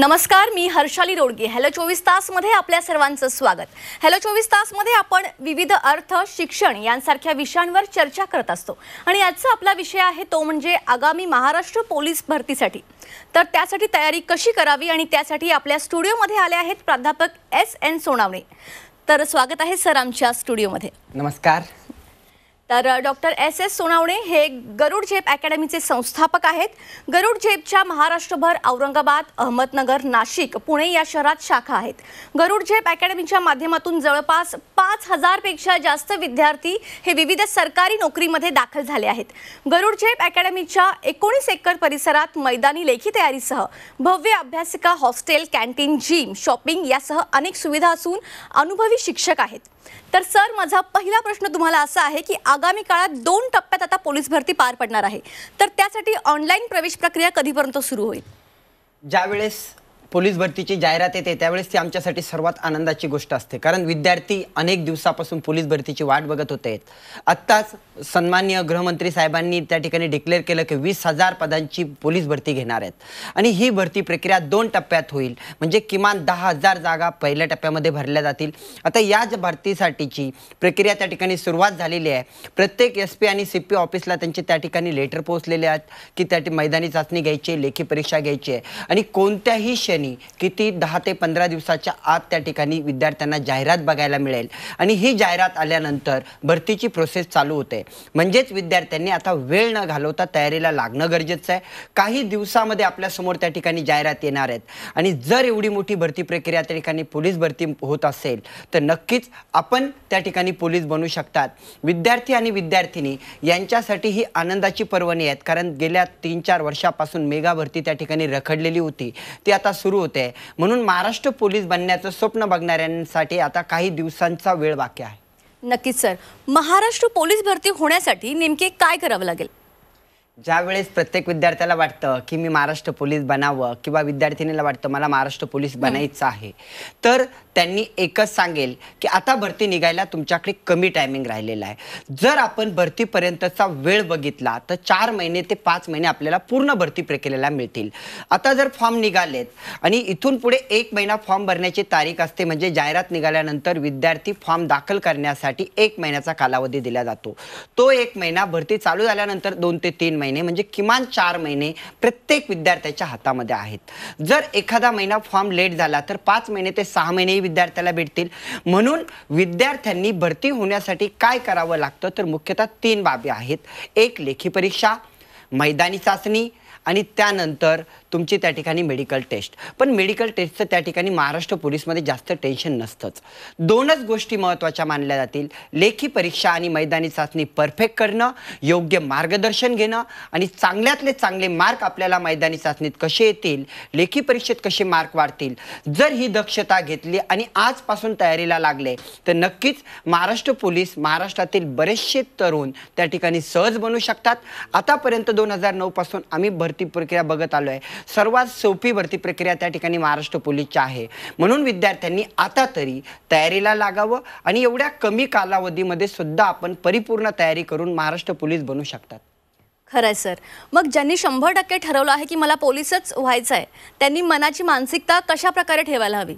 नमस्कार मी हर्षाली रोडगे. हॅलो चोवीस तासमध्ये आपल्या सर्वांचं स्वागत. हॅलो चोवीस तासमध्ये आपण विविध अर्थ शिक्षण यांसारख्या विषयांवर चर्चा करत असतो. आणि आजचा आपला विषय आहे तो म्हणजे आगामी महाराष्ट्र पोलीस भरतीसाठी. तर त्यासाठी तयारी कशी करावी आणि त्यासाठी आपल्या स्टुडिओमध्ये आले आहेत प्राध्यापक एस एन सोनावणे. तर स्वागत आहे सर आमच्या स्टुडिओमध्ये. नमस्कार. तर डॉक्टर एस एस सोनावणे हे गरुड झेप अकॅडमीचे संस्थापक आहेत. गरुड झेपच्या महाराष्ट्रभर औरंगाबाद अहमदनगर नाशिक पुणे या शहरात शाखा आहेत. गरुड झेप अकॅडमीच्या माध्यमातून जवळपास पाच हजारपेक्षा जास्त विद्यार्थी हे विविध सरकारी नोकरीमध्ये दाखल झाले आहेत. गरुड झेप अकॅडमीच्या एकोणीस एकर परिसरात मैदानी लेखी तयारीसह भव्य अभ्यासिका हॉस्टेल कॅन्टीन जिम शॉपिंग यासह अनेक सुविधा असून अनुभवी शिक्षक आहेत. तर सर माझा पहिला प्रश्न तुम्हाला असा आहे की आगामी काळात दोन टप्प्यात आता पोलीस भरती पार पडणार आहे. तर त्यासाठी ऑनलाईन प्रवेश प्रक्रिया कधीपर्यंत सुरू होईल? ज्यावेळेस पोलीस भरतीची जाहिरात येते त्यावेळेस ती आमच्यासाठी सर्वात आनंदाची गोष्ट असते. कारण विद्यार्थी अनेक दिवसापासून पोलीस भरतीची वाट बघत होते. आत्ताच सन्मान्य गृहमंत्री साहेबांनी त्या ठिकाणी डिक्लेअर केलं की वीस हजार पदांची पोलीस भरती घेणार आहेत. आणि ही भरती प्रक्रिया दोन टप्प्यात होईल. म्हणजे किमान दहा हजार जागा पहिल्या टप्प्यामध्ये भरल्या जातील. आता या भरतीसाठीची प्रक्रिया त्या ठिकाणी सुरुवात झालेली आहे. प्रत्येक एस पी आणि सी पी ऑफिसला त्यांचे त्या ठिकाणी लेटर पोहोचलेले आहेत की त्या मैदानी चाचणी घ्यायची आहे लेखी परीक्षा घ्यायची आहे. आणि कोणत्याही शनी किती दहा ते पंधरा दिवसाच्या आत त्या ठिकाणी विद्यार्थ्यांना जाहिरात बघायला मिळेल. आणि ही जाहिरात आल्यानंतर भरतीची प्रोसेस चालू होते. म्हणजेच विद्यार्थ्यांनी आता वेळ न घालवता तयारीला लागणं गरजेचं आहे. काही दिवसामध्ये आपल्यासमोर त्या ठिकाणी जाहिरात येणार आहेत. आणि जर एवढी मोठी भरती प्रक्रिया त्या ठिकाणी पोलीस भरती होत असेल तर नक्कीच आपण त्या ठिकाणी पोलीस बनू शकतात. विद्यार्थी आणि विद्यार्थिनी यांच्यासाठी ही आनंदाची पर्वणी आहेत. कारण गेल्या तीन चार वर्षापासून मेगा भरती त्या ठिकाणी रखडलेली होती. ती आता सुरू होते. म्हणून महाराष्ट्र पोलीस बनण्याचं स्वप्न बघणाऱ्यांसाठी आता काही दिवसांचा वेळ बाकी आहे. नक्कीच सर. महाराष्ट्र पोलीस भरती होण्यासाठी नेमके काय करावं लागेल? ज्यावेळेस प्रत्येक विद्यार्थ्याला वाटतं की मी महाराष्ट्र पोलीस बनावं किंवा विद्यार्थिनीला वाटतं मला महाराष्ट्र पोलीस बनायचं आहे तर त्यांनी एकच सांगेल की आता भरती निघायला तुमच्याकडे कमी टायमिंग राहिलेला आहे. जर आपण भरतीपर्यंतचा वेळ बघितला तर चार महिने ते पाच महिने आपल्याला पूर्ण भरती प्रक्रियेला मिळतील. आता जर फॉर्म निघालेत आणि इथून पुढे एक महिना फॉर्म भरण्याची तारीख असते म्हणजे जाहिरात निघाल्यानंतर विद्यार्थी फॉर्म दाखल करण्यासाठी एक महिन्याचा कालावधी दिला जातो. तो एक महिना भरती चालू झाल्यानंतर दोन ते तीन महिने म्हणजे किमान चार महिने प्रत्येक विद्यार्थ्याच्या हातामध्ये आहेत. जर एखादा महिना फॉर्म लेट झाला तर पाच महिने ते सहा महिनेही विद्यार्थ्याला भेटतील. म्हणून विद्यार्थ्यांनी भरती होण्यासाठी काय करावं लागतं तर मुख्यतः तीन बाबी आहेत. एक लेखी परीक्षा मैदानी चाचणी आणि त्यानंतर तुमची त्या ठिकाणी मेडिकल टेस्ट पण मेडिकल टेस्टचं त्या ठिकाणी महाराष्ट्र पोलीसमध्ये जास्त टेन्शन नसतंच. दोनच गोष्टी महत्त्वाच्या मानल्या जातील. लेखी परीक्षा आणि मैदानी चाचणी परफेक्ट करणं योग्य मार्गदर्शन घेणं आणि चांगल्यातले चांगले मार्क आपल्याला मैदानी चाचणीत कसे येतील लेखी परीक्षेत कसे मार्क वाढतील जर ही दक्षता घेतली आणि आजपासून तयारीला लागले तर नक्कीच महाराष्ट्र पोलीस महाराष्ट्रातील बरेचसे तरुण त्या ठिकाणी सहज बनू शकतात. आतापर्यंत दोन हजार नऊपासून आम्ही भरती प्रक्रिया बघत आलो आहे सर्वात सोपी भरती प्रक्रिया त्या ठिकाणी महाराष्ट्र पोलीसची आहे. म्हणून विद्यार्थ्यांनी आता तरी तयारीला लागावं आणि एवढ्या कमी कालावधीमध्ये सुद्धा आपण परिपूर्ण तयारी करून महाराष्ट्र पोलीस बनू शकतात. खरं आहे सर. मग ज्यांनी शंभर टक्के ठरवलं आहे की मला पोलीसच व्हायचं आहे त्यांनी मनाची मानसिकता कशा प्रकारे ठेवायला हवी?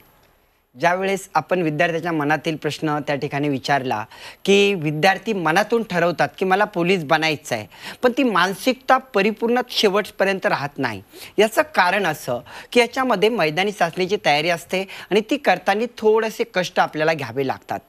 ज्यावेळेस आपण विद्यार्थ्याच्या मनातील प्रश्न त्या ठिकाणी विचारला की विद्यार्थी मनातून ठरवतात की मला पोलीस बनायचं आहे पण ती मानसिकता परिपूर्ण शेवटपर्यंत राहत नाही. याचं कारण असं की याच्यामध्ये मैदानी चाचणीची तयारी असते आणि ती करताना थोडेसे कष्ट आपल्याला घ्यावे लागतात.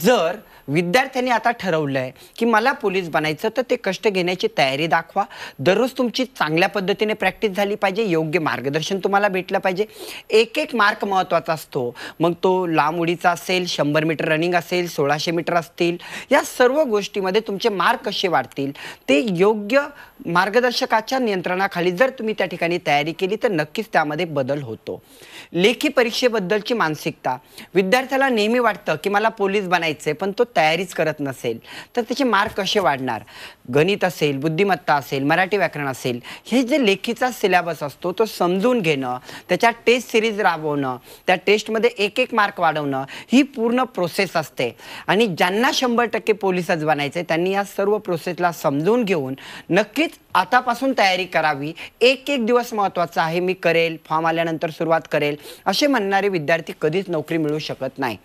जर विद्यार्थ्यांनी आता ठरवलं आहे की मला पोलीस बनायचं तर ते कष्ट घेण्याची तयारी दाखवा. दररोज तुमची चांगल्या पद्धतीने प्रॅक्टिस झाली पाहिजे योग्य मार्गदर्शन तुम्हाला भेटलं पाहिजे. एक एक मार्क महत्त्वाचा असतो. मग तो लांब उडीचा असेल शंभर मीटर रनिंग असेल सोळाशे मीटर असतील या सर्व गोष्टीमध्ये तुमचे मार्क कसे वाढतील ते योग्य मार्गदर्शकाच्या नियंत्रणाखाली जर तुम्ही त्या ठिकाणी तयारी केली तर नक्कीच त्यामध्ये बदल होतो. लेखी परीक्षेबद्दलची मानसिकता. विद्यार्थ्याला नेहमी वाटतं की मला पोलीस बनायचं आहे पण तो तयारीच करत नसेल. तर त्याचे मार्क कसे वाढणार? गणित असेल बुद्धिमत्ता असेल मराठी व्याकरण असेल हे जे लेखीचा सिलेबस असतो तो समजून घेणं त्याच्या टेस्ट सिरीज राबवणं त्या टेस्टमध्ये एक एक मार्क वाढवणं ही पूर्ण प्रोसेस असते. आणि ज्यांना शंभर टक्के पोलिसच बनायचे त्यांनी या सर्व प्रोसेसला समजून घेऊन नक्कीच आतापासून तयारी करावी. एक एक दिवस महत्त्वाचा आहे मी करेल फॉर्म आल्यानंतर सुरुवात करेल असे म्हणणारे विद्यार्थी कधीच नोकरी मिळू शकत नाही.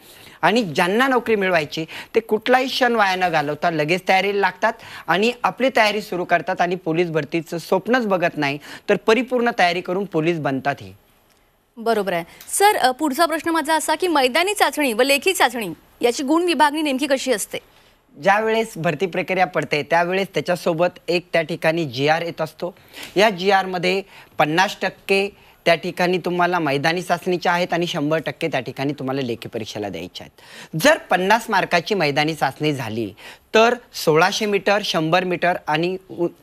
आणि ज्यांना नोकरी मिळवायची ते कुठलाही क्षण वाया न घालवता लगेच तयारीला लागतात आणि आपली तयारी सुरू करतात आणि पोलीस भरतीचं स्वप्नच बघत नाही तर परिपूर्ण तयारी करून पोलीस बनतात ही. बरोबर आहे. सर पुढचा प्रश्न माझा असा की मैदानी चाचणी व लेखी चाचणी याची गुण विभागणी नेमकी कशी असते? ज्या वेळेस भरती प्रक्रिया पडते त्यावेळेस त्याच्यासोबत एक त्या ठिकाणी जी आर येत असतो. या जी आरमध्ये पन्नास टक्के त्या ठिकाणी तुम्हाला मैदानी चाचणीच्या आहेत आणि शंभर टक्के त्या ठिकाणी तुम्हाला लेखी परीक्षेला द्यायच्या आहेत. जर पन्नास मार्काची मैदानी चाचणी झाली तर सोळाशे मीटर शंभर मीटर आणि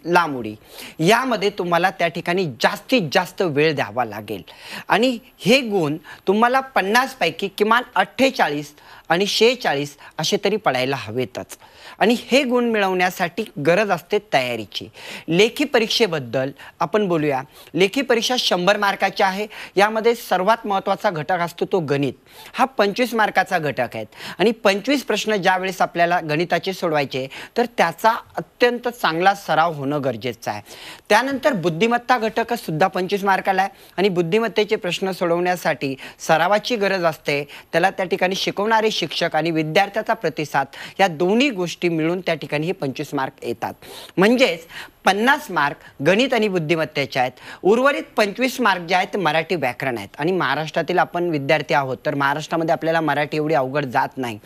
लांब उडी. यामध्ये तुम्हाला त्या ठिकाणी जास्तीत जास्त वेळ द्यावा लागेल. आणि हे गुण तुम्हाला पन्नासपैकी किमान अठ्ठेचाळीस आणि शेहेचाळीस असे तरी पडायला हवेतच. आणि हे गुण मिळवण्यासाठी गरज असते तयारीची. लेखी परीक्षेबद्दल आपण बोलूया. लेखी परीक्षा शंभर मार्काची आहे. यामध्ये सर्वात महत्त्वाचा घटक असतो तो गणित. हा पंचवीस मार्काचा घटक आहे. आणि पंचवीस प्रश्न ज्यावेळेस आपल्याला गणिताचे ठरवायचे तर त्याचा अत्यंत चांगला सराव होणं गरजेचं आहे. त्यानंतर बुद्धिमत्ता घटक सुद्धा पंचवीस मार्काला आहे आणि बुद्धिमत्तेचे प्रश्न सोडवण्यासाठी सरावाची गरज असते. त्याला त्या ठिकाणी शिकवणारे शिक्षक आणि विद्यार्थ्याचा प्रतिसाद या दोन्ही गोष्टी मिळून त्या ठिकाणी हे पंचवीस मार्क येतात. म्हणजेच पन्नास मार्क गणित आणि बुद्धिमत्तेचे आहेत. उर्वरित पंचवीस मार्क जे आहेत ते मराठी व्याकरण आहेत. आणि महाराष्ट्रातील आपण विद्यार्थी आहोत तर महाराष्ट्रामध्ये आपल्याला मराठी एवढी अवघड जात नाही.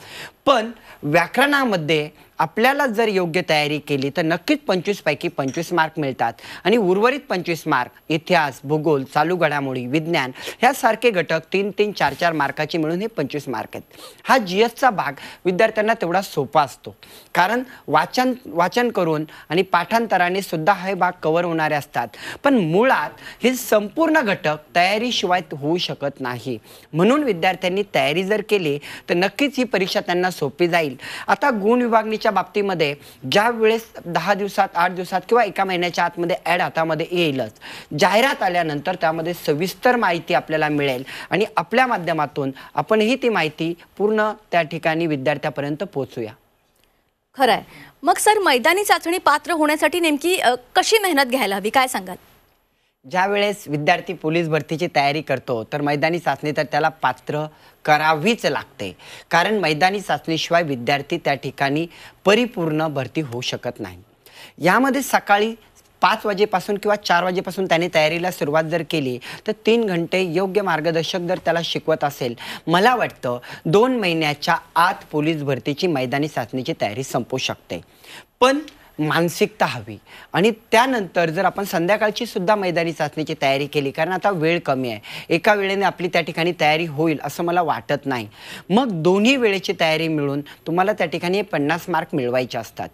पण व्याकरणामध्ये आपल्याला जर योग्य तयारी केली तर नक्कीच पंचवीसपैकी पंचवीस मार्क मिळतात. आणि उर्वरित पंचवीस मार्क इतिहास भूगोल चालू घडामोडी विज्ञान ह्यासारखे घटक तीन तीन चार चार मार्काचे मिळून हे पंचवीस मार्क आहेत. हा जी एसचा भाग विद्यार्थ्यांना तेवढा सोपा असतो. कारण वाचन वाचन करून आणि पाठांतराने सुद्धा हे भाग कव्हर होणारे असतात. पण मुळात हे संपूर्ण घटक तयारीशिवाय होऊ शकत नाही. म्हणून विद्यार्थ्यांनी तयारी जर केली तर नक्कीच ही परीक्षा त्यांना सोपी जाईल. आता गुण विभागणीच्या बाबतीमध्ये ज्या वेळेस दहा दिवसात आठ दिवसात किंवा एका महिन्याच्या आतमध्ये ॲड हातामध्ये येईलच जाहिरात आल्यानंतर त्यामध्ये सविस्तर माहिती आपल्याला मिळेल आणि आपल्या माध्यमातून आपणही ती माहिती पूर्ण त्या ठिकाणी विद्यार्थ्यापर्यंत पोहोचूया. खरं आहे मग सर मैदानी चाचणी पात्र होण्यासाठी नेमकी कशी मेहनत घ्यायला हवी? काय सांगाल? ज्या वेळेस विद्यार्थी पोलीस भरतीची तयारी करतो तर मैदानी चाचणी तर त्याला पात्र करावीच लागते. कारण मैदानी चाचणीशिवाय विद्यार्थी त्या ठिकाणी परिपूर्ण भरती होऊ शकत नाही. यामध्ये सकाळी पाच वाजेपासून किंवा चार वाजेपासून त्याने तयारीला सुरुवात जर केली तर तीन घंटे योग्य मार्गदर्शक जर त्याला शिकवत असेल मला वाटतं दोन महिन्याच्या आत पोलीस भरतीची मैदानी चाचणीची तयारी संपू शकते. पण मानसिकता हवी. आणि त्यानंतर जर आपण संध्याकाळची सुद्धा मैदानी चाचणीची तयारी केली कारण आता वेळ कमी आहे. एका वेळेने आपली त्या ठिकाणी तयारी होईल असं मला वाटत नाही. मग दोन्ही वेळेची तयारी मिळून तुम्हाला त्या ठिकाणी पन्नास मार्क मिळवायचे असतात.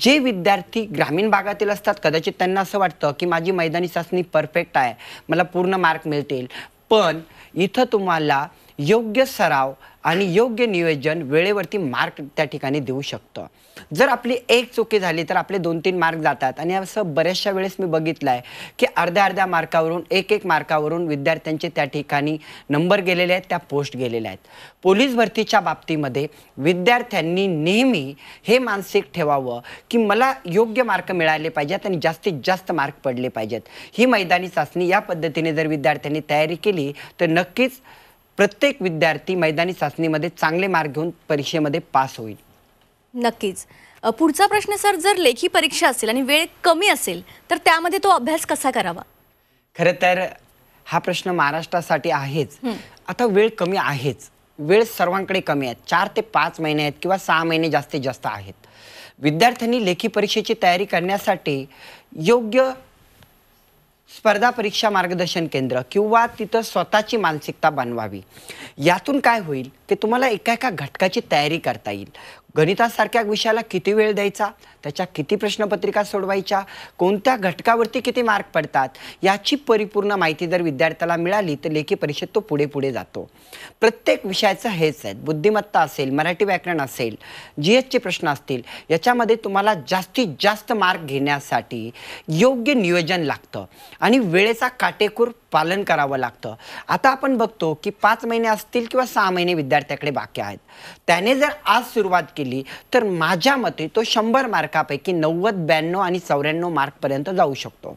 जे विद्यार्थी ग्रामीण भागातील असतात कदाचित त्यांना असं वाटतं की माझी मैदानी चाचणी परफेक्ट आहे मला पूर्ण मार्क मिळतील. पण इथं तुम्हाला योग्य सराव आणि योग्य नियोजन वेळेवरती मार्क त्या ठिकाणी देऊ शकतं. जर आपली एक चुकी झाली तर आपले दोन तीन मार्क जातात. आणि असं बऱ्याचशा वेळेस मी बघितलं आहे की अर्ध्या अर्ध्या मार्कावरून एक एक मार्कावरून विद्यार्थ्यांचे त्या ठिकाणी नंबर गेलेले आहेत त्या पोस्ट गेलेल्या आहेत. पोलीस भरतीच्या बाबतीमध्ये विद्यार्थ्यांनी नेहमी हे मानसिक ठेवावं की मला योग्य मार्क मिळाले पाहिजेत आणि जास्तीत जास्त मार्क पडले पाहिजेत. ही मैदानी चाचणी या पद्धतीने जर विद्यार्थ्यांनी तयारी केली तर नक्कीच प्रत्येक विद्यार्थी मैदानी चाचणीमध्ये चांगले मार्क घेऊन परीक्षेमध्ये पास होईल. नक्कीच. पुढचा प्रश्न सर जर लेखी परीक्षा असेल आणि वेळ कमी असेल तर त्यामध्ये तो अभ्यास कसा करावा? खरं तर हा प्रश्न महाराष्ट्रासाठी आहेच. आता वेळ कमी आहेच. वेळ सर्वांकडे कमी आहे. चार ते पाच महिने आहेत किंवा सहा महिने जास्तीत जास्त आहेत. विद्यार्थ्यांनी लेखी परीक्षेची तयारी करण्यासाठी योग्य स्पर्धा परीक्षा मार्गदर्शन केंद्र किंवा तिथं स्वतःची मानसिकता बनवावी. यातून काय होईल? की तुम्हाला एका एका घटकाची तयारी करता येईल. गणितासारख्या विषयाला किती वेळ द्यायचा? त्याच्या किती प्रश्नपत्रिका सोडवायच्या? कोणत्या घटकावरती किती मार्क पडतात? याची परिपूर्ण माहिती जर विद्यार्थ्याला मिळाली तर लेखी परीक्षेत तो पुढे पुढे जातो. प्रत्येक विषयाचं हेच आहे. बुद्धिमत्ता असेल मराठी व्याकरण असेल जी एसचे प्रश्न असतील याच्यामध्ये तुम्हाला जास्तीत जास्त मार्क घेण्यासाठी योग्य नियोजन लागतं. आणि वेळेचा काटेकोर पालन करावं लागतं. आता आपण बघतो की पाच महिने असतील किंवा सहा महिने विद्यार्थ्याकडे बाकी आहेत. त्याने जर आज सुरुवात केली तर माझ्या मते तो शंभर मार्कापैकी नव्वद ब्याण्णव आणि चौऱ्याण्णव मार्कपर्यंत जाऊ शकतो.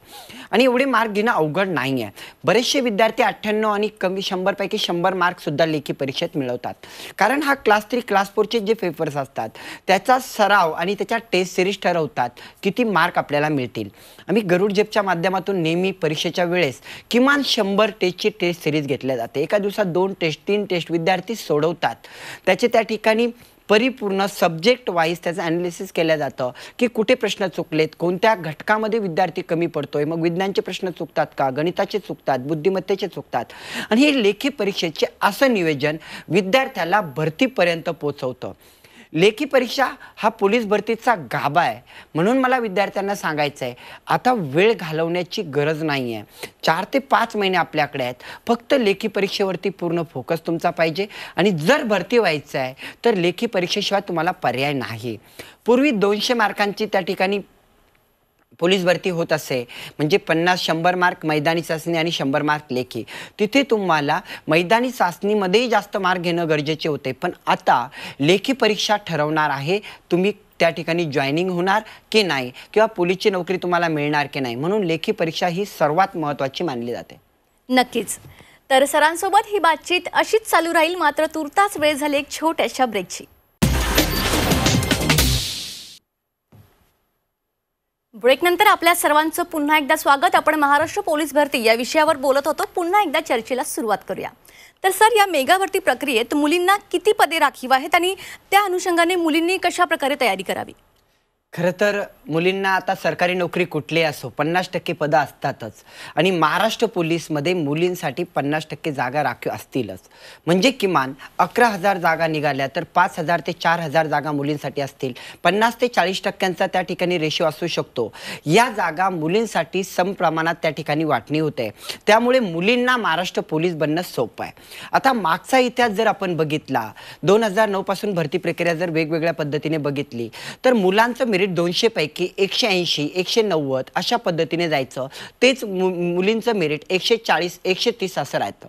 आणि एवढे मार्क घेणं अवघड नाही आहे बरेचसे विद्यार्थी अठ्ठ्याण्णव आणि कमी शंभरपैकी शंभर मार्कसुद्धा लेखी परीक्षेत मिळवतात. कारण हा क्लास थ्री क्लास फोरचे जे पेपर्स असतात त्याचा सराव आणि त्याच्या टेस्ट सिरीज ठरवतात किती मार्क आपल्याला मिळतील. आम्ही गरुड जेपच्या माध्यमातून नेहमी परीक्षेच्या वेळेस किमान शंभर टेस्टची टेस्ट सिरीज घेतल्या जाते. एका दिवसात दोन टेस्ट तीन टेस्ट विद्यार्थी सोडवतात. त्याचे त्या ठिकाणी परिपूर्ण सब्जेक्ट वाईज त्याचं ॲनालिसिस केलं जातं की कुठे प्रश्न चुकलेत कोणत्या घटकामध्ये विद्यार्थी कमी पडतोय मग विज्ञानचे प्रश्न चुकतात का गणिताचे चुकतात बुद्धिमत्तेचे चुकतात. आणि हे लेखी परीक्षेचे असं नियोजन विद्यार्थ्याला भरतीपर्यंत पोचवतं. लेखी परीक्षा हा पोलीस भरतीचा गाभा आहे. म्हणून मला विद्यार्थ्यांना सांगायचं आहे आता वेळ घालवण्याची गरज नाही आहे चार ते पाच महिने आपल्याकडे आहेत. फक्त लेखी परीक्षेवरती पूर्ण फोकस तुमचा पाहिजे. आणि जर भरती व्हायचं आहे तर लेखी परीक्षेशिवाय तुम्हाला पर्याय नाही. पूर्वी दोनशे मार्कांची त्या ठिकाणी पोलीस भरती होत असे म्हणजे पन्नास शंभर मार्क मैदानी चाचणी आणि शंभर मार्क लेखी. तिथे तुम्हाला मैदानी चाचणीमध्येही जास्त मार्क घेणं गरजेचे होते पण आता लेखी परीक्षा ठरवणार आहे तुम्ही त्या ठिकाणी जॉईनिंग होणार की नाही किंवा पोलीसची नोकरी तुम्हाला मिळणार की नाही म्हणून लेखी परीक्षा ही सर्वात महत्त्वाची मानली जाते. नक्कीच. तर सरांसोबत ही बातचीत अशीच चालू राहील मात्र तुर्ताच वेळ झाली एक छोट्याशा ब्रेकची ब्रेकनंतर आपल्या सर्वांचं पुन्हा एकदा स्वागत. आपण महाराष्ट्र पोलीस भरती या विषयावर बोलत होतो. पुन्हा एकदा चर्चेला सुरुवात करूया. तर सर या मेगा भरती प्रक्रियेत मुलींना किती पदे राखीव आहेत आणि त्या अनुषंगाने मुलींनी कशा प्रकारे तयारी करावी? खरं तर मुलींना आता सरकारी नोकरी कुठली असो पन्नास टक्के पदं असतातच. आणि महाराष्ट्र पोलीसमध्ये मुलींसाठी पन्नास टक्के जागा राखीव असतीलच. म्हणजे किमान अकरा हजार जागा निघाल्या तर पाच हजार ते चार हजार जागा मुलींसाठी असतील. पन्नास ते चाळीस टक्क्यांचा त्या ठिकाणी रेशो असू शकतो. या जागा मुलींसाठी समप्रमाणात त्या ठिकाणी वाटणी होते. त्यामुळे मुलींना महाराष्ट्र पोलीस बनणं सोपं आहे. आता मागचा इतिहास जर आपण बघितला दोन हजार नऊपासून भरती प्रक्रिया जर वेगवेगळ्या पद्धतीने बघितली तर मुलांचं मेरिट दोनशे पैकी एकशे ऐंशी एकशे नव्वद अशा पद्धतीने जायचं. तेच मु मुलींचं मेरिट एकशे चाळीस एकशे तीस असं राहतं.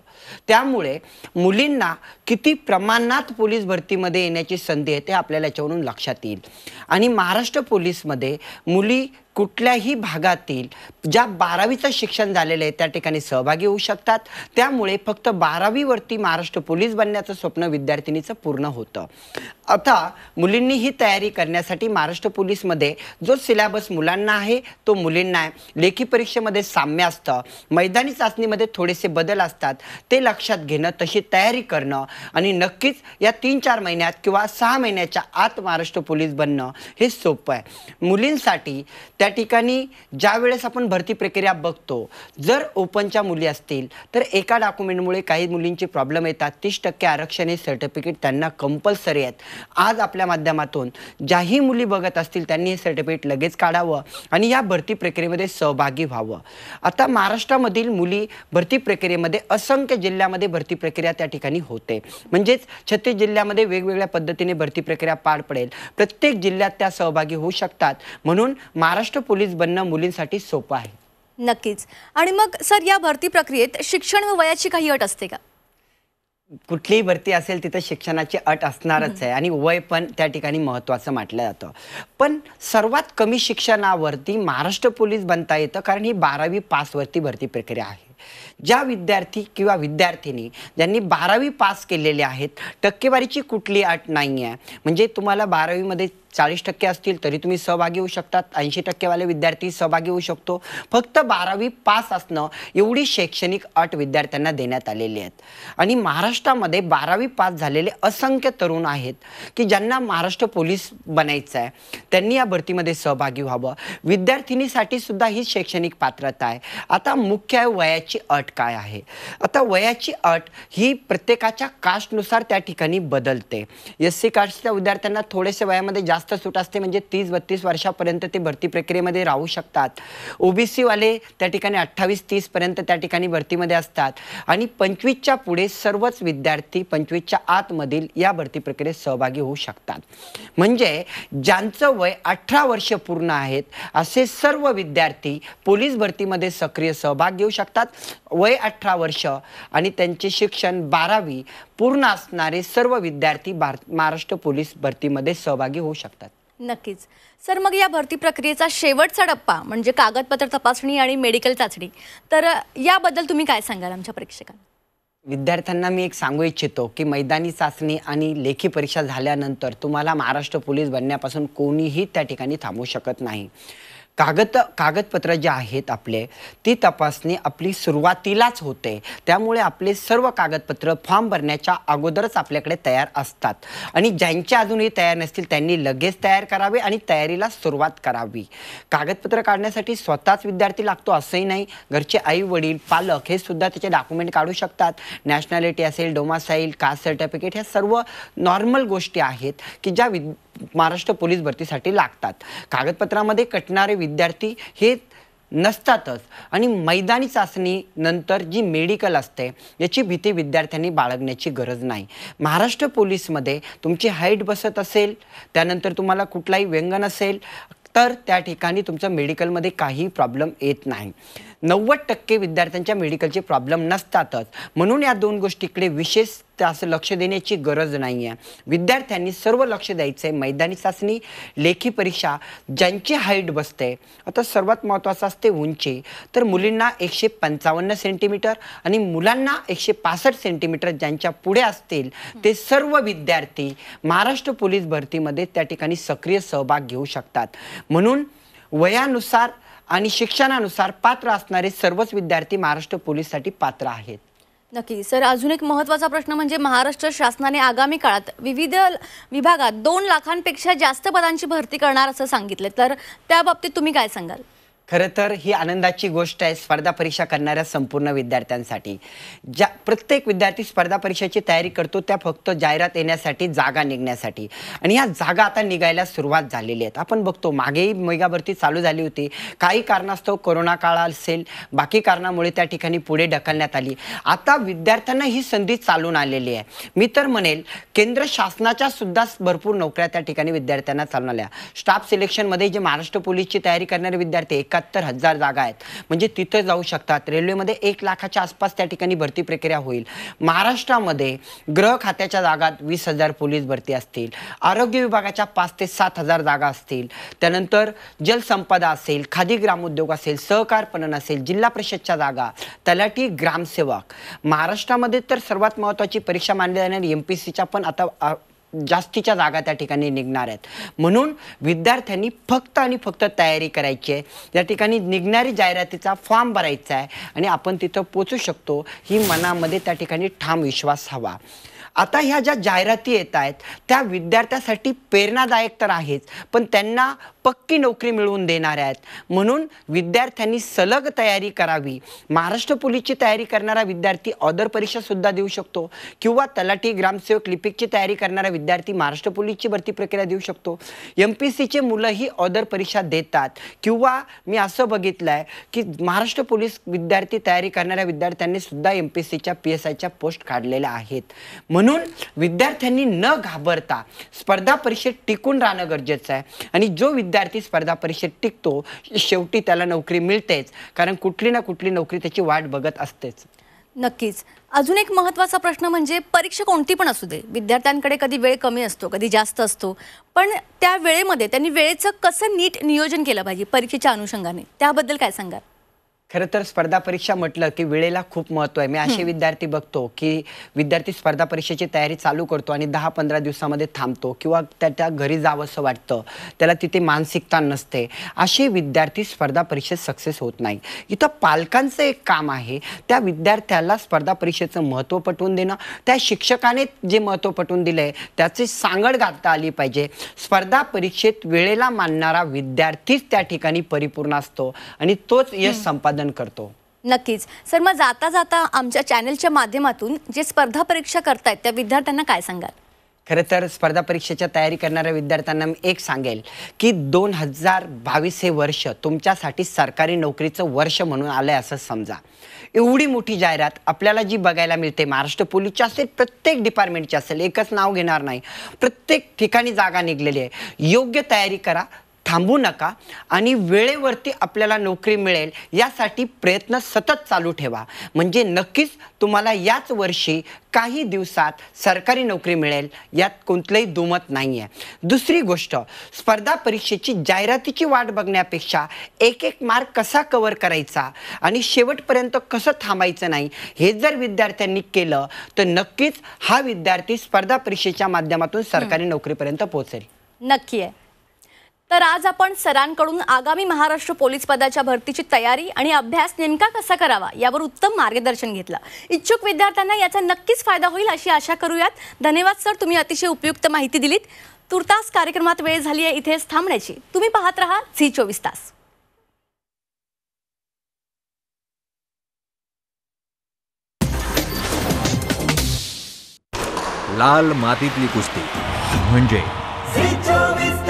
त्यामुळे मुलींना किती प्रमाणात पोलीस भरतीमध्ये येण्याची संधी आहे ते आपल्याला याच्यावरून लक्षात येईल. आणि महाराष्ट्र पोलीसमध्ये मुली कुठल्याही भागातील ज्या बारावीचं शिक्षण झालेलं आहे त्या ठिकाणी सहभागी होऊ शकतात. त्यामुळे फक्त बारावीवरती महाराष्ट्र पोलीस बनण्याचं स्वप्न विद्यार्थिनीचं पूर्ण होतं. आता मुलींनी ही तयारी करण्यासाठी महाराष्ट्र पोलीसमध्ये जो सिलेबस मुलांना आहे तो मुलींना आहे लेखी परीक्षेमध्ये साम्य असतं. मैदानी चाचणीमध्ये थोडेसे बदल असतात. ते लक्षात घेणं तशी तयारी करणं आणि नक्कीच या तीन चार महिन्यात किंवा सहा महिन्याच्या आत महाराष्ट्र पोलीस बनणं हे सोपं आहे. मुलींसाठी त्या ठिकाणी ज्या वेळेस आपण भरती प्रक्रिया बघतो जर ओपनच्या मुली असतील तर एका डॉक्युमेंटमुळे काही मुलींचे प्रॉब्लेम येतात. तीस टक्के आरक्षण हे सर्टिफिकेट त्यांना कंपल्सरी आहेत. आज आपल्या माध्यमातून ज्याही मुली बघत असतील त्यांनी हे सर्टिफिकेट लगेच काढावं आणि या भरती प्रक्रियेमध्ये सहभागी व्हावं. आता महाराष्ट्रामधील मुली भरती प्रक्रियेमध्ये असंख्य जिल्ह्यामध्ये भरती प्रक्रिया त्या ठिकाणी होते. म्हणजेच छत्तीस जिल्ह्यामध्ये वेगवेगळ्या पद्धतीने भरती प्रक्रिया पार पडेल. प्रत्येक जिल्ह्यात त्या सहभागी होऊ शकतात. म्हणून महाराष्ट्र पोलीस बनणं मुलींसाठी सोपं आहे. नक्कीच. आणि मग सर या भरती प्रक्रियेत शिक्षण व वयाची काही अट असते का? कुठलीही भरती असेल तिथं शिक्षणाची अट असणारच आहे. आणि वय पण त्या ठिकाणी महत्त्वाचं म्हटलं जातं. पण सर्वात कमी शिक्षणावरती महाराष्ट्र पोलीस बनता येतं कारण ही बारावी पासवरती भरती प्रक्रिया आहे. ज्या विद्यार्थी किंवा विद्यार्थिनी ज्यांनी बारावी पास केलेले आहेत टक्केवारीची कुठली अट नाही आहे म्हणजे तुम्हाला बारावीमध्ये चाळीस टक्के असतील तरी तुम्ही सहभागी होऊ शकतात. ऐंशी टक्केवाले विद्यार्थी सहभागी होऊ शकतो. फक्त बारावी पास असणं एवढी शैक्षणिक अट विद्यार्थ्यांना देण्यात आलेली आहेत. आणि महाराष्ट्रामध्ये बारावी पास झालेले असंख्य तरुण आहेत की ज्यांना महाराष्ट्र पोलीस बनायचं आहे त्यांनी या भरतीमध्ये सहभागी व्हावं. विद्यार्थिनीसाठी सुद्धा ही शैक्षणिक पात्रता आहे. आता मुख्य आहे वयाची अट काय आहे? आता वयाची अट ही प्रत्येकाच्या कास्टनुसार त्या ठिकाणी बदलते. एस सी कास्टच्या विद्यार्थ्यांना थोडेसे वयामध्ये जास्त सूट असते म्हणजे तीस बत्तीस वर्षापर्यंत ते भरती प्रक्रियेमध्ये राहू शकतात. ओबीसीवाले त्या ठिकाणी अठ्ठावीस तीसपर्यंत त्या ठिकाणी भरतीमध्ये असतात. आणि पंचवीसच्या पुढे सर्वच विद्यार्थी पंचवीसच्या आतमधील या भरती प्रक्रियेत सहभागी होऊ शकतात. म्हणजे ज्यांचं वय अठरा वर्ष पूर्ण आहेत असे सर्व विद्यार्थी पोलीस भरतीमध्ये सक्रिय सहभाग घेऊ शकतात. वय अठरा वर्ष आणि त्यांचे शिक्षण बारावी पूर्ण असणारे सर्व विद्यार्थी भारत महाराष्ट्र पोलीस भरतीमध्ये सहभागी होऊ शकतात. नक्कीच. सर मग या भरती प्रक्रियेचा शेवटचा टप्पा म्हणजे कागदपत्र तपासणी आणि मेडिकल चाचणी तर याबद्दल तुम्ही काय सांगाल आमच्या प्रेक्षकांना? विद्यार्थ्यांना मी एक सांगू इच्छितो की मैदानी चाचणी आणि लेखी परीक्षा झाल्यानंतर तुम्हाला महाराष्ट्र पोलीस बनण्यापासून कोणीही त्या ठिकाणी थांबवू शकत नाही. कागद कागदपत्र जे आहेत आपले ती तपासणी आपली सुरुवातीलाच होते. त्यामुळे आपले सर्व कागदपत्र फॉर्म भरण्याच्या अगोदरच आपल्याकडे तयार असतात. आणि ज्यांचे अजूनही तयार नसतील त्यांनी लगेच तयार करावे आणि तयारीला सुरुवात करावी. कागदपत्र काढण्यासाठी स्वतःच विद्यार्थी लागतो असंही नाही. घरचे आई वडील पालक हे सुद्धा त्याचे डॉक्युमेंट काढू शकतात. नॅशनॅलिटी असेल डोमासाईल कास्ट सर्टिफिकेट ह्या सर्व नॉर्मल गोष्टी आहेत की ज्या विद महाराष्ट्र पोलीस भरतीसाठी लागतात. कागदपत्रामध्ये कटणारे विद्यार्थी हे नसतातच. आणि मैदानी चाचणी नंतर जी मेडिकल असते याची भीती विद्यार्थ्यांनी बाळगण्याची गरज नाही. महाराष्ट्र पोलीसमध्ये तुमची हाईट बसत असेल त्यानंतर तुम्हाला कुठलाही व्यंगन असेल तर त्या ठिकाणी तुमचं मेडिकलमध्ये काही प्रॉब्लेम येत नाही. नव्वद टक्के विद्यार्थ्यांच्या मेडिकलचे प्रॉब्लेम नसतातच. म्हणून या दोन गोष्टीकडे विशेष असं लक्ष देण्याची गरज नाही आहे विद्यार्थ्यांनी सर्व लक्ष द्यायचं आहे मैदानी चाचणी लेखी परीक्षा ज्यांची हाईट बसते. आता सर्वात महत्त्वाचं असते उंची. तर मुलींना एकशे पंचावन्न सेंटीमीटर आणि मुलांना एकशे पासष्ट सेंटीमीटर ज्यांच्या पुढे असतील ते सर्व विद्यार्थी महाराष्ट्र पोलीस भरतीमध्ये त्या ठिकाणी सक्रिय सहभाग घेऊ शकतात. म्हणून वयानुसार आणि शिक्षणानुसार पात्र असणारे सर्वच विद्यार्थी महाराष्ट्र पोलीससाठी पात्र आहेत. नक्की. सर अजून एक महत्त्वाचा प्रश्न म्हणजे महाराष्ट्र शासनाने आगामी काळात विविध ल- विभागात दोन लाखांपेक्षा जास्त पदांची भरती करणार असं सांगितलं. तर त्या बाबतीत तुम्ही काय सांगाल? खरं तर ही आनंदाची गोष्ट आहे स्पर्धा परीक्षा करणाऱ्या संपूर्ण विद्यार्थ्यांसाठी. ज्या प्रत्येक विद्यार्थी स्पर्धा परीक्षेची तयारी करतो त्या फक्त जाहिरात येण्यासाठी जागा निघण्यासाठी. आणि ह्या जागा आता निघायला सुरुवात झालेली आहेत. आपण बघतो मागेही मेगा भरती चालू झाली होती. काही कारणास्तव कोरोना काळ असेल बाकी कारणामुळे त्या ठिकाणी पुढे ढकलण्यात आली. आता विद्यार्थ्यांना ही संधी चालून आलेली आहे. मी तर म्हणेल केंद्र शासनाच्या सुद्धा भरपूर नोकऱ्या त्या ठिकाणी विद्यार्थ्यांना चालून आल्या. स्टाफ सिलेक्शनमध्ये जे महाराष्ट्र पोलीसची तयारी करणारे विद्यार्थी एकाहत्तर हजार जागा आहेत. म्हणजे तिथे जाऊ शकतात. रेल्वेमध्ये एक लाखाच्या आसपास त्या ठिकाणी भरती प्रक्रिया होईल. महाराष्ट्रामध्ये गृह खात्याच्या जागात वीस हजार पोलीस भरती असतील. आरोग्य विभागाच्या पाच ते सात हजार जागा असतील. त्यानंतर जलसंपदा असेल खादी ग्रामोद्योग असेल सहकार पणन असेल जिल्हा परिषदच्या जागा तलाठी ग्रामसेवक. महाराष्ट्रामध्ये तर सर्वात महत्त्वाची परीक्षा मानली जाणारी एम पी सीच्या पण आता जास्तीच्या जागा त्या ठिकाणी निघणार आहेत. म्हणून विद्यार्थ्यांनी फक्त आणि फक्त तयारी करायची आहे. त्या ठिकाणी निघणारी जाहिरातीचा फॉर्म भरायचा आहे आणि आपण तिथं पोचू शकतो. ही मनामध्ये त्या ठिकाणी ठाम विश्वास हवा. आता ह्या ज्या जाहिराती येत आहेत त्या विद्यार्थ्यासाठी प्रेरणादायक तर आहेच पण त्यांना पक्की नोकरी मिळवून देणाऱ्या आहेत. म्हणून विद्यार्थ्यांनी सलग तयारी करावी. महाराष्ट्र पोलीसची तयारी करणारा विद्यार्थी ऑदर परीक्षासुद्धा देऊ शकतो. किंवा तलाठी ग्रामसेवक लिपिकची तयारी करणारा विद्यार्थी महाराष्ट्र पोलीसची भरती प्रक्रिया देऊ शकतो. एम पी सीचे मुलंही ऑदर परीक्षा देतात. किंवा मी असं बघितलं आहे की महाराष्ट्र पोलीस विद्यार्थी तयारी करणाऱ्या विद्यार्थ्यांनी सुद्धा एम पी सीच्या पी एस आयच्या पोस्ट काढलेल्या आहेत. म्हणून विद्यार्थ्यांनी न घाबरता स्पर्धा परीक्षेत टिकून राहणं गरजेचं आहे. आणि जो विद्यार्थी विद्यार्थी स्पर्धा परीक्षेत टिकतो. शेवटी त्याला नोकरी मिळतेच. कारण कुठली ना कुठली नोकरी त्याची वाट बघत असतेच. नक्कीच. अजून एक महत्त्वाचा प्रश्न म्हणजे परीक्षा कोणती पण असू दे. विद्यार्थ्यांकडे कधी वेळ कमी असतो कधी जास्त असतो. पण त्या वेळेमध्ये त्यांनी वेळेचं कसं नीट नियोजन केलं पाहिजे परीक्षेच्या अनुषंगाने? त्याबद्दल काय सांगाल? खरं तर स्पर्धा परीक्षा म्हटलं की वेळेला खूप महत्त्व आहे. मी असे विद्यार्थी बघतो की विद्यार्थी स्पर्धा परीक्षेची तयारी चालू करतो आणि दहा पंधरा दिवसामध्ये थांबतो किंवा त्याच्या घरी जावंसं वाटतं. त्याला तिथे मानसिकता नसते. असे विद्यार्थी स्पर्धा परीक्षेत सक्सेस होत नाही. इथं पालकांचं एक काम आहे त्या विद्यार्थ्याला स्पर्धा परीक्षेचं महत्त्व पटवून देणं. त्या शिक्षकाने जे महत्त्व पटवून दिलं आहे त्याची सांगड घालता आली पाहिजे. स्पर्धा परीक्षेत वेळेला मानणारा विद्यार्थीच त्या ठिकाणी परिपूर्ण असतो आणि तोच यश संपादन करतो. नक्कीच. सर मग जाता जाता आमच्या चॅनलच्या माध्यमातून जे स्पर्धा परीक्षा करतायत त्या विद्यार्थ्यांना काय सांगाल? खरं तर स्पर्धा परीक्षेच्या तयारी करणाऱ्या विद्यार्थ्यांना मी एक सांगेल की दोन हजार बावीस हे वर्ष तुमच्यासाठी सरकारी नोकरीचं वर्ष म्हणून आलं आहे असं समजा. एवढी मोठी जाहिरात आपल्याला जी बघायला मिळते महाराष्ट्र पोलीसची असेल प्रत्येक डिपार्टमेंटची असेल एकच नाव घेणार नाही. प्रत्येक ठिकाणी जागा निघलेली आहे. योग्य तयारी करा थांबू नका आणि वेळेवरती आपल्याला नोकरी मिळेल यासाठी प्रयत्न सतत चालू ठेवा. म्हणजे नक्कीच तुम्हाला याच वर्षी काही दिवसात सरकारी नोकरी मिळेल यात कोणतंही दुमत नाही आहे दुसरी गोष्ट स्पर्धा परीक्षेची जाहिरातीची वाट बघण्यापेक्षा एक एक मार्क कसा कव्हर करायचा आणि शेवटपर्यंत कसं थांबायचं नाही हे जर विद्यार्थ्यांनी केलं तर नक्कीच हा विद्यार्थी स्पर्धा परीक्षेच्या माध्यमातून सरकारी नोकरीपर्यंत पोहोचेल. नक्की आहे. तर आज आपण सरांकडून आगामी महाराष्ट्र पोलीस पदाच्या भरतीची तयारी आणि अभ्यास नेमका कसा करावा यावर उत्तम मार्गदर्शन घेतलं. इच्छुक विद्यार्थ्यांना याचा नक्कीच फायदा होईल अशी आशा करूयात. धन्यवाद सर. तुम्ही अतिशय उपयुक्त माहिती दिलीत. तुर्तास कार्यक्रमात वेळ झाली आहे. इथेच थांबण्याची. तुम्ही पाहत राहा झी चोवीस तास. लाल मातीतली कुस्ती. म्हणजे झी चोवीस